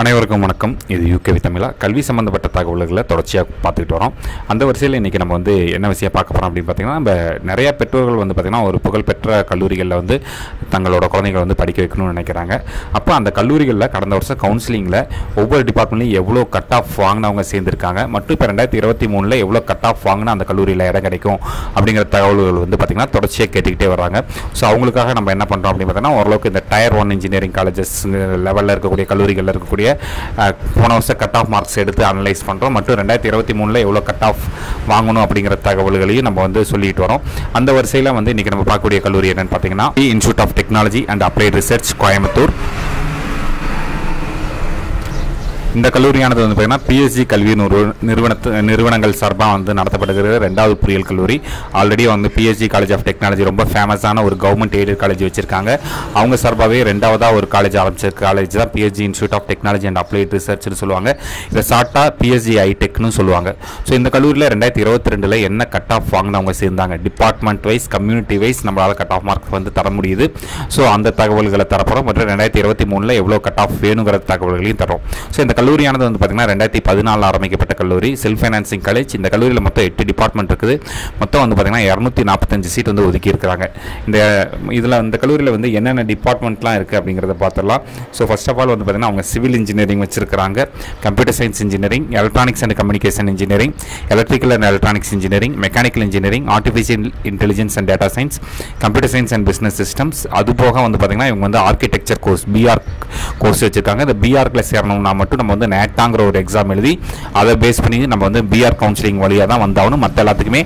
அனைவருக்கும் வணக்கம். இது யூகேவி தமிழா. கல்வி சம்மந்தப்பட்ட தகவல்களை தொடர்ச்சியாக பார்த்துக்கிட்டு வரோம். அந்த வரிசையில் இன்றைக்கி நம்ம வந்து என்ன விஷயம் பார்க்க போகிறோம் அப்படின்னு பார்த்தீங்கன்னா நம்ம நிறையா பெற்றோர்கள் வந்து பார்த்திங்கன்னா ஒரு புகழ்பெற்ற கல்லூரிகளில் வந்து தங்களோட குழந்தைகளை வந்து படிக்க வைக்கணும்னு நினைக்கிறாங்க. அப்போ அந்த கல்லூரிகளில் கடந்த வருஷம் கவுன்சிலிங்கில் ஒவ்வொரு டிபார்ட்மெண்ட்லையும் எவ்வளோ கட் ஆஃப் வாங்கினவங்க சேர்ந்துருக்காங்க. மட்டும் இப்போ ரெண்டாயிரத்தி இருபத்தி மூணில் எவ்வளோ கட் ஆஃப் வாங்கினா அந்த கல்லூரியில் இடம் கிடைக்கும் அப்படிங்கிற தகவல்கள் வந்து பார்த்திங்கன்னா தொடர்ச்சியாக கேட்டுக்கிட்டே வராங்க ஸோ அவங்களுக்காக நம்ம என்ன பண்ணுறோம் அப்படின்னு பார்த்தீங்கன்னா ஓரளவுக்கு இந்த டயர் ஒன் இன்ஜினியரிங் காலேஜஸ் லெவலில் இருக்கக்கூடிய கல்லூரிகளில் இருக்கக்கூடிய அஹ், போன வருஷம் கட் ஆஃப் மார்க்ஸ் எடுத்து அனலைஸ் பண்ணுறோம் மற்றும் ரெண்டாயிரத்தி இருபத்தி மூணில் எவ்வளோ கட் ஆஃப் வாங்கணும் அப்படிங்கிற தகவல்களையும் நம்ம வந்து சொல்லிட்டு வரோம். அந்த வரிசையில் வந்து இன்றைக்கி நம்ம பார்க்கக்கூடிய கல்லூரி என்னென்னு பார்த்தீங்கன்னா institute of technology and applied research Coimbatore. இந்த கல்லூரியானது வந்து பார்த்தீங்கன்னா பிஎஸ்சி கல்வி நிறுவ- நிறுவனத்து நிறுவனங்கள் சார்பாக வந்து நடத்தப்படுகிறது. ரெண்டாவது பொறியியல் கல்லூரி. ஆல்ரெடி வந்து பிஎஸ்சி காலேஜ் ஆஃப் டெக்னாலஜி ரொம்ப ஃபேமஸான ஒரு கவர்மெண்ட் எய்டட் காலேஜ் வச்சிருக்காங்க. அவங்க சார்பாகவே ரெண்டாவதாக ஒரு காலேஜ் ஆரம்பிச்ச காலேஜ் தான் PSC institute of technology and applied ரிசர்ச்னு சொல்லுவாங்க. இதை ஷார்ட்டாக பிஎஸ்சி ஐடெக்னு சொல்லுவாங்க. ஸோ இந்த கல்லூரியில் ரெண்டாயிரத்தி இருபத்தி ரெண்டில் என்ன கட் ஆஃப் வாங்கினவங்க சேர்ந்தாங்க? டிபார்ட்மெண்ட் வைஸ் கம்யூனிட்டி வைஸ் நம்மளால் கட் ஆஃப் மார்க் வந்து தர முடியுது. ஸோ அந்த தகவல்களை தரப்போகிறோம் மற்றும் ரெண்டாயிரத்தி இருபத்தி மூணில் எவ்வளோ கட் ஆஃப் வேணுங்கிற தகவல்களையும் தரோம் ஸோ இந்த கல்லூரியானது வந்து பார்த்திங்கன்னா ரெண்டாயிரத்தி பதினாலில் ஆரம்பிக்கப்பட்ட கல்லூரி. செல்ஃப் ஃபைனான்சிங் காலேஜ் இந்த கல்லூரியில் மொத்தம் எட்டு டிபார்ட்மெண்ட் இருக்குது. மொத்தம் வந்து பார்த்திங்கன்னா இரநூத்தி நாற்பத்தஞ்சு சீட் வந்து ஒதுக்கி இருக்கிறாங்க. இந்த இதில் இந்த கல்லூரியில் வந்து என்னென்ன டிபார்ட்மெண்ட்லாம் இருக்குது அப்படிங்கிறத பார்த்துடலாம் ஸோ ஃபஸ்ட் ஆஃப் ஆல் வந்து பார்த்திங்கன்னா அவங்க சிவில் இன்ஜினியரிங் வச்சுருக்கிறாங்க. Computer science engineering electronics and communication engineering electrical and electronics engineering mechanical engineering artificial intelligence and data science computer science and business systems அது போக வந்து பார்த்திங்கன்னா இவங்க வந்து ஆர்கிடெக்சர் கோர்ஸ் பிஆர் கோர்ஸ் வச்சிருக்காங்க. இந்த பிஆர்க்கில் சேரணும்னா மட்டும் நம்ம வந்து நேட்டாங்கிற ஒரு எக்ஸாம் எழுதி அதை பேஸ் பண்ணி நம்ம வந்து பிஆர் கவுன்சிலிங் வழியாக தான் வந்தாகணும். மற்ற எல்லாத்துக்குமே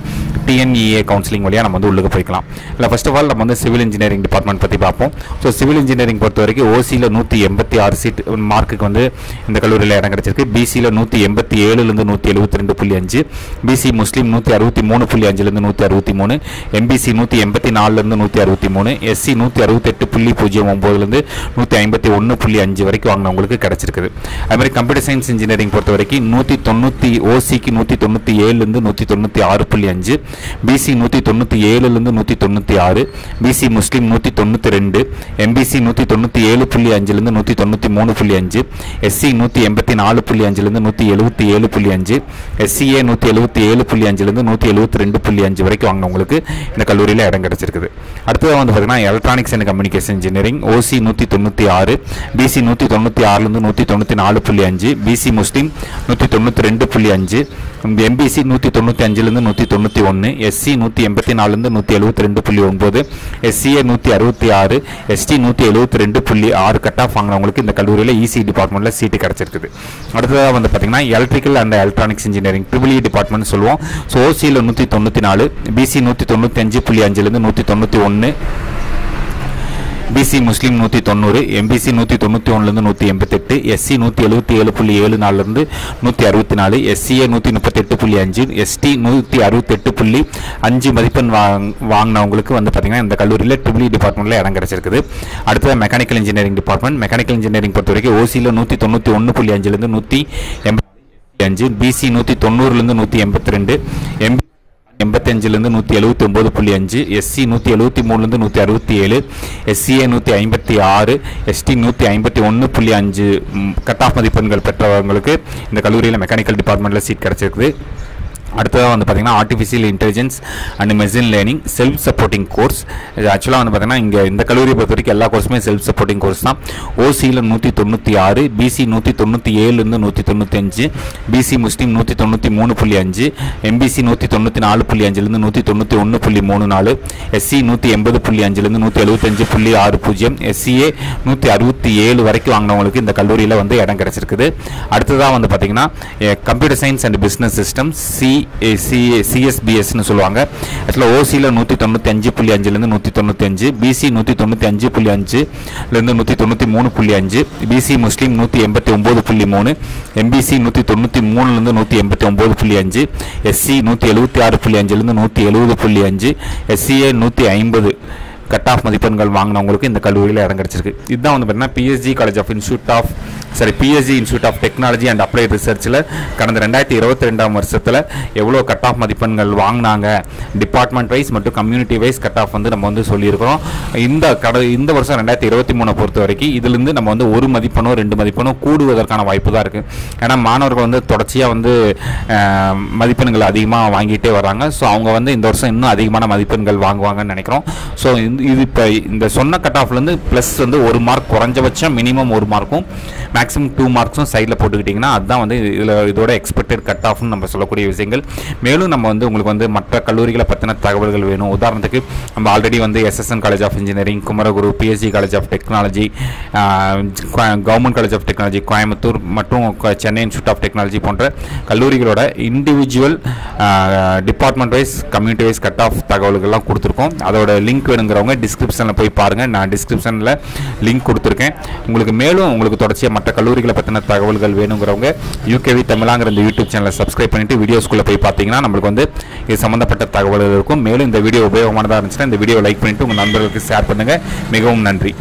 டிஎன்இஏ கவுன்சிலிங் வழியாக நம்ம வந்து உள்ளுக்கு போய்க்கலாம். இல்லை ஃபர்ஸ்ட் ஆஃப் ஆல் நம்ம வந்து சிவில் இன்ஜினியரிங் டிபார்ட்மெண்ட் பற்றி பார்ப்போம். ஸோ சிவில் இன்ஜினியரிங் பொறுத்த வரைக்கும் ஓசியில் நூற்றி எண்பத்தி ஆறு சீட் மார்க்குக்கு வந்து இந்த கல்லூரியில் இடம் கிடச்சிருக்கு. பிசியில் நூற்றி எண்பத்தி ஏழுலேருந்து நூற்றி எழுபத்தி ரெண்டு புள்ளி அஞ்சு பிசி முஸ்லீம் நூற்றி அறுபத்தி மூணு புள்ளி அஞ்சுலேருந்து நூற்றி அறுபத்தி மூணு எம்பிசி நூற்றி எண்பத்தி நாலுலேருந்து நூற்றி அறுபத்தி மூணு எஸ்சி நூற்றி அறுபத்தெட்டு புள்ளி பூஜ்ஜியம் ஒம்போதுலேருந்து நூற்றி ஐம்பத்தி ஒன்று புள்ளி அஞ்சு வரைக்கும் வாங்கினவங்களுக்கு கிடச்சிருக்குது. அது மாதிரி கம்ப்யூட்டர் சயின்ஸ் இன்ஜினியரிங் பொறுத்த வரைக்கும் நூற்றி தொண்ணூற்றி ஓசிக்கு நூற்றி தொண்ணூற்றி ஏழுலேருந்து நூற்றி தொண்ணூற்றி ஆறு புள்ளி அஞ்சு பிசி நூற்றி தொண்ணூற்றி ஏழுலேருந்து நூற்றி தொண்ணூற்றி ஆறு பிசி முஸ்லீம் நூற்றி தொண்ணூற்றி ரெண்டு எம்பிசி நூற்றி தொண்ணூற்றி ஏழு புள்ளி அஞ்சுலேருந்து நூற்றி தொண்ணூற்றி மூணு புள்ளி அஞ்சு எஸ்சி நூற்றி எண்பத்தி நாலு புள்ளி அஞ்சுலேருந்து நூற்றி எழுபத்தி ஏழு புள்ளி அஞ்சு எஸ்சிஏ நூற்றி எழுபத்தி ஏழு புள்ளி அஞ்சுலேருந்து நூற்றி எழுபத்தி ரெண்டு புள்ளி அஞ்சு வரைக்கும் வாங்கினவங்களுக்கு இந்த கல்லூரியில் இடம் கிடச்சிருக்குது. அடுத்ததாக வந்து பார்த்தீங்கன்னா electronics and communication engineering OC நூற்றி தொண்ணூற்றி ஆறு பிசி நூற்றி தொண்ணூற்றி ஆறுலேருந்து நூற்றி தொண்ணூற்றி நாலு புள்ளி அஞ்சு பிசி முஸ்லீம் நூற்றி தொண்ணூற்றி ரெண்டு புள்ளி அஞ்சு எம்பிசி நூற்றி தொண்ணூற்றி அஞ்சுலேருந்து நூற்றி தொண்ணூற்றி ஒன்று எஸ்சி நூற்றி எண்பத்தி நாலுலேருந்து நூற்றி எழுபத்தி ரெண்டு புள்ளி ஒம்பது எஸ்சிஏ நூற்றி அறுபத்தி ஆறு எஸ்டி நூற்றி எழுபத்தி ரெண்டு புள்ளி ஆறு கட் ஆஃப் வாங்கினவங்களுக்கு இந்த கல்லூரியில் இசி டிபார்ட்மெண்ட்டில் சீட்டு கிடச்சிருக்குது. அடுத்ததாக வந்து பார்த்தீங்கன்னா electrical and electronics engineering triple E department சொல்லுவோம். ஸோ ஓசியில் நூற்றி தொண்ணூற்றி நாலு பிசி நூற்றி தொண்ணூற்றி அஞ்சு புள்ளி அஞ்சுலேருந்து நூற்றி தொண்ணூற்றி ஒன்று பிசி முஸ்லீம் நூற்றி தொண்ணூறு எம்பிசி நூற்றி தொண்ணூற்றி ஒன்றுலேருந்து நூற்றி எண்பத்தெட்டு எஸ்சி நூற்றி எழுபத்தி ஏழு புள்ளி ஏழு நாலுலேருந்து நூற்றி அறுபத்தி நாலு எஸ்சிஏ நூற்றி முப்பத்தெட்டு புள்ளி அஞ்சு எஸ்டி நூற்றி அறுபத்தெட்டு புள்ளி அஞ்சு மதிப்பெண் வாங் வாங்கினவங்களுக்கு வந்து பார்த்திங்கன்னா இந்த கல்லூரியில் ட்ரிபிள் டிபார்ட்மெண்ட்டில் இடம் கிடச்சிருக்குது. அடுத்தது mechanical engineering department mechanical engineering பொறுத்த வரைக்கும் ஓசியில் நூற்றி தொண்ணூற்றி ஒன்று புள்ளி அஞ்சுலேருந்து நூற்றி எண்பத்தி அஞ்சு பிசி நூற்றி தொண்ணூறுலேருந்து நூற்றி எண்பத்தி ரெண்டு எம்பி எண்பத்தஞ்சிலேருந்து நூற்றி எழுபத்தி ஒம்பது புள்ளி அஞ்சு எஸ்சி நூற்றி எழுபத்தி மூணுலேருந்து நூற்றி அறுபத்தி ஏழு எஸ்சிஏ நூற்றி ஐம்பத்தி ஆறு எஸ்டி நூற்றி ஐம்பத்தி ஒன்று புள்ளி அஞ்சு கட் ஆஃப் மதிப்பெண்கள் பெற்றவங்களுக்கு இந்த கல்லூரியில் மெக்கானிக்கல் டிபார்ட்மெண்ட்டில் சீட் கிடச்சிருக்குது. அடுத்ததாக வந்து பார்த்திங்கன்னா artificial intelligence and machine learning self supporting course இது ஆக்சுவலாக வந்து பார்த்திங்கன்னா இங்கே இந்த கல்லூரியை பொறுத்த வரைக்கும் எல்லா கோர்ஸுமே செல்ஃப் சப்போர்ட்டிங் கோர்ஸ் தான். ஓசியில் நூற்றி தொண்ணூற்றி ஆறு பிசி நூற்றி தொண்ணூற்றி ஏழுலேருந்து நூற்றி தொண்ணூற்றி அஞ்சு பிசி முஸ்லீம் நூற்றி தொண்ணூற்றி மூணு புள்ளி அஞ்சு எம்பிசி நூற்றி தொண்ணூற்றி நாலு புள்ளி அஞ்சுலேருந்து நூற்றி தொண்ணூற்றி ஒன்று புள்ளி மூணு நாலு எஸ்சி நூற்றி எண்பது புள்ளி அஞ்சுலேருந்து நூற்றி எழுபத்தஞ்சு புள்ளி ஆறு பூஜ்ஜியம் எஸ்சிஏ நூற்றி அறுபத்தி ஏழு வரைக்கும் வாங்கினவங்களுக்கு இந்த கல்லூரியில் வந்து இடம் கிடச்சிருக்குது. அடுத்ததாக வந்து பார்த்திங்கன்னா computer science and business system C C சிஎஸ்பிஎஸ்னு சொல்லுவாங்க. ஆக்சுவலாக ஓசியில் நூற்றி தொண்ணூற்றி அஞ்சு புள்ளி அஞ்சுலேருந்து நூற்றி தொண்ணூற்றி அஞ்சு பிசி நூற்றி தொண்ணூற்றி அஞ்சு புள்ளி அஞ்சுலேருந்து நூற்றி தொண்ணூற்றி மூணு புள்ளி அஞ்சு பிசி முஸ்லீம் நூற்றி எண்பத்தி ஒம்பது புள்ளி மூணு எம்பிசி நூற்றி தொண்ணூற்றி மூணுலேருந்து நூற்றி எண்பத்தி ஒம்பது புள்ளி அஞ்சு எஸ்சி நூற்றி எழுபத்தி ஆறு புள்ளி அஞ்சுலேருந்து நூற்றி எழுபது புள்ளி அஞ்சு எஸ்சிஏ நூற்றி ஐம்பது கட் ஆஃப் மதிப்பெண்கள் வாங்கினவங்களுக்கு இந்த கல்லூரியில் இடம் கிடச்சிருக்கு. இதுதான் வந்து பார்த்தீங்கன்னா PSG college of institute of சரி PSC institute of technology and applied ரிசர்ச்சில் கடந்த ரெண்டாயிரத்தி இருபத்தி ரெண்டாம் வருஷத்தில் எவ்வளோ கட் ஆஃப் மதிப்பெண்கள் வாங்கினாங்க. டிபார்ட்மெண்ட் வைஸ் மற்றும் கம்யூனிட்டி வைஸ் கட் ஆஃப் வந்து நம்ம வந்து சொல்லியிருக்கிறோம். இந்த கட இந்த வருஷம் ரெண்டாயிரத்தி இருபத்தி மூணை பொறுத்த வரைக்கும் இதுலேருந்து நம்ம வந்து ஒரு மதிப்பெண்ணோ ரெண்டு மதிப்பெண்ணோ கூடுவதற்கான வாய்ப்பு தான் இருக்குது ஏன்னா மாணவர்கள் வந்து தொடர்ச்சியாக வந்து மதிப்பெண்கள் அதிகமாக வாங்கிட்டே வராங்க ஸோ அவங்க வந்து இந்த வருஷம் இன்னும் அதிகமான மதிப்பெண்கள் வாங்குவாங்கன்னு நினைக்கிறோம். ஸோ இந்த இது இப்போ இந்த சொன்ன கட் ஆஃப்லேருந்து ப்ளஸ் வந்து ஒரு மார்க் குறைஞ்சபட்சம் மினிமம் ஒரு மார்க்கும் மேக்ஸிமம் டூ மார்க்ஸும் சைடில் போட்டுக்கிட்டிங்கன்னா அதுதான் வந்து இதில் இதோட எக்ஸ்பெக்டட் கட் ஆஃப்னு நம்ம சொல்லக்கூடிய விஷயங்கள். மேலும் நம்ம வந்து உங்களுக்கு வந்து மற்ற கல்லூரிகளை பற்றின தகவல்கள் வேணும். உதாரணத்துக்கு நம்ம ஆல்ரெடி வந்து SSN college of engineering Kumaraguru PSC college of technology government college of technology Coimbatore மற்றும் சென்னை இன்ஸ்டியூட் ஆஃப் டெக்னாலஜி போன்ற கல்லூரிகளோட individual department wise community wise cut off தகவல்கள்லாம் கொடுத்துருக்கோம். அதோட லிங்க் வேணுங்கிறவங்க டிஸ்கிரிப்ஷனில் போய் பாருங்கள் நான் டிஸ்கிரிப்ஷனில் லிங்க் கொடுத்துருக்கேன். உங்களுக்கு மேலும் உங்களுக்கு தொடர்ச்சியாக மற்ற கல்லூரிகளை பற்றின தகவல்கள் வேணுங்கிறவங்க யூகேவி தமிழாங்கிற இந்த யூடியூப் சேனலை சப்ஸ்கிரைப் பண்ணிட்டு வீடியோஸ்குள்ளே போய் பார்த்தீங்கன்னா நம்மளுக்கு வந்து இது சம்மந்தப்பட்ட தகவல்கள் இருக்கும். மேலும் இந்த வீடியோ உபயோகமானதாக இருந்துச்சுன்னா இந்த வீடியோ லைக் பண்ணிட்டு உங்கள் நண்பர்களுக்கு ஷேர் பண்ணுங்கள் மிகவும் நன்றி.